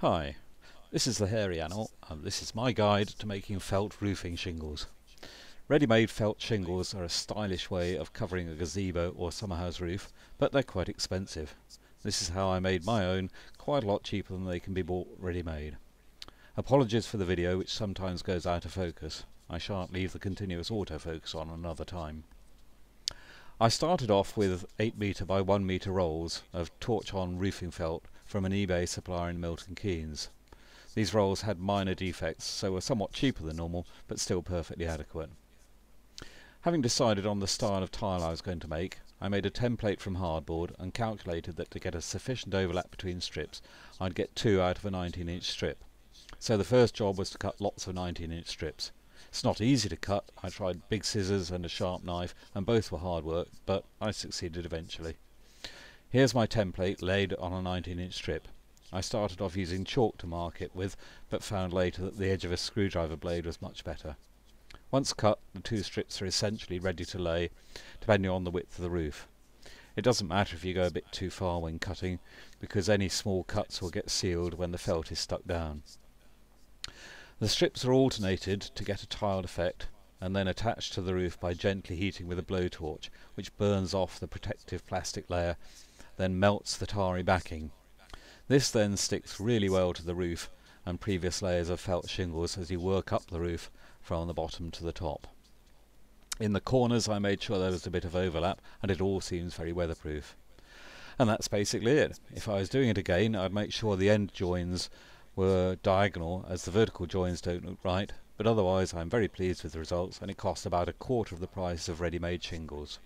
Hi, this is the Hairy Animal and this is my guide to making felt roofing shingles. Ready-made felt shingles are a stylish way of covering a gazebo or summerhouse roof, but they're quite expensive. This is how I made my own, quite a lot cheaper than they can be bought ready-made. Apologies for the video which sometimes goes out of focus. I shan't leave the continuous autofocus on another time. I started off with 8 metre by 1 metre rolls of torch-on roofing felt from an eBay supplier in Milton Keynes. These rolls had minor defects, so were somewhat cheaper than normal, but still perfectly adequate. Having decided on the style of tile I was going to make, I made a template from hardboard and calculated that to get a sufficient overlap between strips, I'd get two out of a 19 inch strip. So the first job was to cut lots of 19 inch strips. It's not easy to cut. I tried big scissors and a sharp knife and both were hard work, but I succeeded eventually. Here's my template laid on a 19 inch strip. I started off using chalk to mark it with, but found later that the edge of a screwdriver blade was much better. Once cut, the two strips are essentially ready to lay, depending on the width of the roof. It doesn't matter if you go a bit too far when cutting, because any small cuts will get sealed when the felt is stuck down. The strips are alternated to get a tiled effect and then attached to the roof by gently heating with a blowtorch which burns off the protective plastic layer then melts the tarry backing. This then sticks really well to the roof and previous layers of felt shingles as you work up the roof from the bottom to the top. In the corners I made sure there was a bit of overlap and it all seems very weatherproof. And that's basically it. If I was doing it again I'd make sure the end joins were diagonal as the vertical joins don't look right, but otherwise I'm very pleased with the results and it cost about a quarter of the price of ready-made shingles.